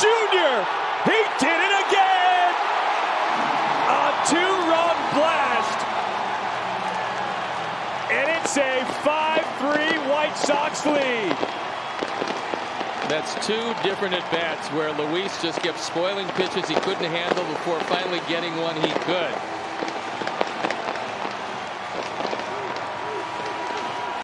Jr. He did it again! A two-run blast. And it's a 5-3 White Sox lead. That's two different at-bats where Luis just kept spoiling pitches he couldn't handle before finally getting one he could.